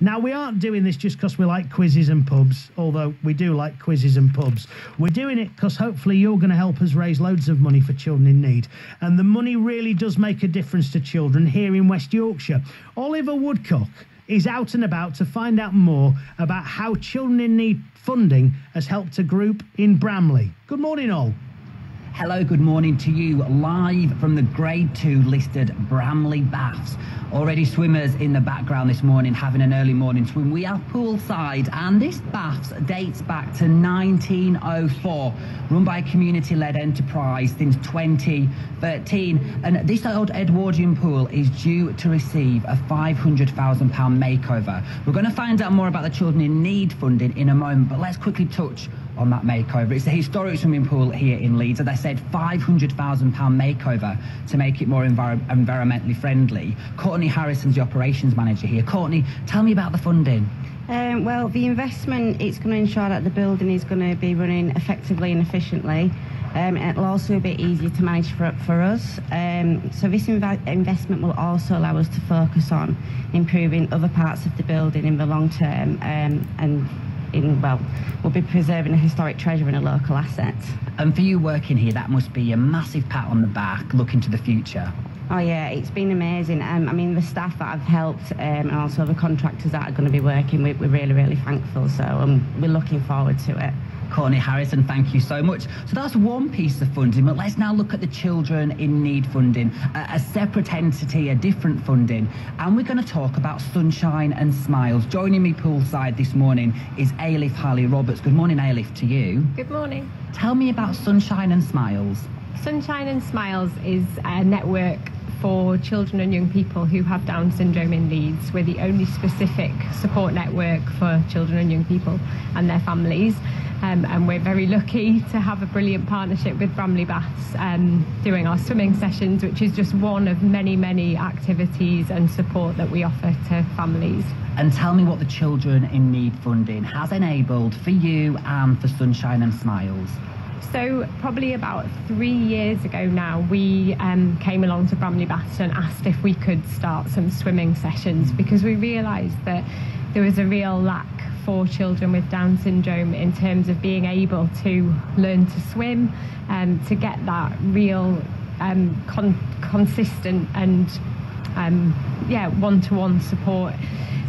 Now, we aren't doing this just because we like quizzes and pubs, although we do like quizzes and pubs. We're doing it because hopefully you're going to help us raise loads of money for children in need. And the money really does make a difference to children here in West Yorkshire. Oliver Woodcock is out and about to find out more about how Children in Need funding has helped a group in Bramley. Good morning, all. Hello, good morning to you, live from the Grade 2 listed Bramley Baths. Already swimmers in the background this morning having an early morning swim. We are poolside and this baths dates back to 1904, run by a community-led enterprise since 2013. And this old Edwardian pool is due to receive a £500,000 makeover. We're going to find out more about the Children in Need funding in a moment, but let's quickly touch on that makeover. It's a historic swimming pool here in Leeds. As I said, £500,000 makeover to make it more envir environmentally friendly. Courtney Harrison's the operations manager here. Courtney, tell me about the funding. Um, well, the investment, it's going to ensure that the building is going to be running effectively and efficiently. Um, it'll also be easier to manage for, for us. Um, so this inv investment will also allow us to focus on improving other parts of the building in the long term um, and in, well, we'll be preserving a historic treasure and a local asset. And for you working here, that must be a massive pat on the back, looking to the future. Oh yeah, it's been amazing. Um, I mean, the staff that I've helped um, and also the contractors that are going to be working, we, we're really, really thankful. So um, we're looking forward to it. Courtney Harrison, thank you so much. So that's one piece of funding, but let's now look at the Children in Need funding, a, a separate entity, a different funding. And we're going to talk about Sunshine and Smiles. Joining me poolside this morning is Ailith Harley Roberts. Good morning, Ailith, to you. Good morning. Tell me about Sunshine and Smiles. Sunshine and Smiles is a network for children and young people who have Down syndrome in Leeds. We're the only specific support network for children and young people and their families. Um, and we're very lucky to have a brilliant partnership with Bramley Baths um, doing our swimming sessions, which is just one of many, many activities and support that we offer to families. And tell me what the Children in Need funding has enabled for you and for Sunshine and Smiles. So probably about three years ago now, we um, came along to Bramley Baths and asked if we could start some swimming sessions because we realised that there was a real lack for children with Down syndrome in terms of being able to learn to swim and to get that real um, con consistent and um, yeah one-to-one -one support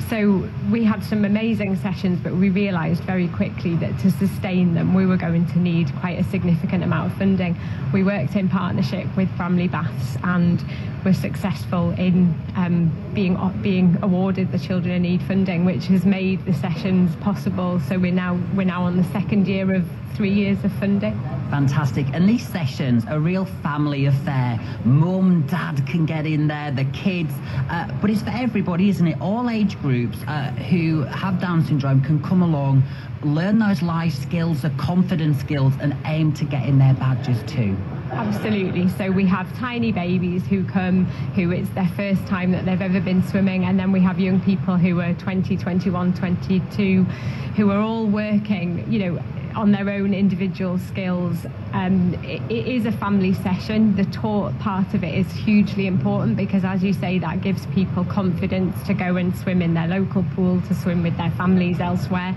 so we had some amazing sessions, but we realised very quickly that to sustain them, we were going to need quite a significant amount of funding. We worked in partnership with Bramley Baths and were successful in um, being being awarded the Children in Need funding, which has made the sessions possible. So we're now we're now on the second year of three years of funding. Fantastic. And these sessions are a real family affair. Mum, dad can get in there, the kids, uh, but it's for everybody, isn't it? All age groups uh, who have Down syndrome can come along, learn those life skills, the confidence skills, and aim to get in their badges too. Absolutely. So we have tiny babies who come, who it's their first time that they've ever been swimming, and then we have young people who are 20, 21, 22, who are all working, you know, on their own individual skills. Um, it, it is a family session. The taught part of it is hugely important because, as you say, that gives people confidence to go and swim in their local pool, to swim with their families elsewhere.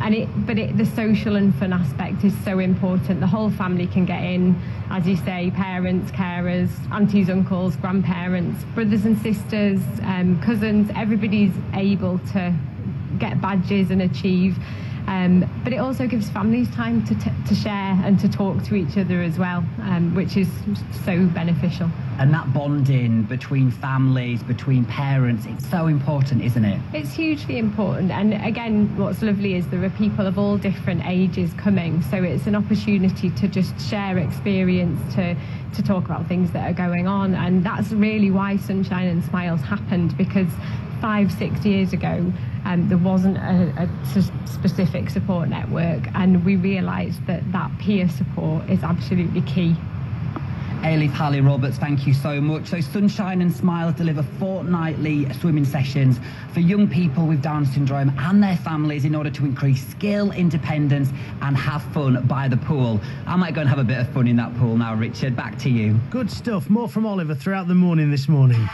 And it, but it, the social and fun aspect is so important. The whole family can get in, as you say, parents, carers, aunties, uncles, grandparents, brothers and sisters, um, cousins. Everybody's able to get badges and achieve. Um, but it also gives families time to, to share and to talk to each other as well, um, which is so beneficial. And that bonding between families, between parents, it's so important, isn't it? It's hugely important. And again, what's lovely is there are people of all different ages coming. So it's an opportunity to just share experience, to, to talk about things that are going on. And that's really why Sunshine and Smiles happened because five, six years ago, um, there wasn't a, a, specific support network, and we realised that that peer support is absolutely key. Ailith Harley Roberts, thank you so much. So Sunshine and Smiles deliver fortnightly swimming sessions for young people with Down syndrome and their families in order to increase skill, independence and have fun by the pool. I might go and have a bit of fun in that pool now, Richard. Back to you. Good stuff. More from Oliver throughout the morning this morning.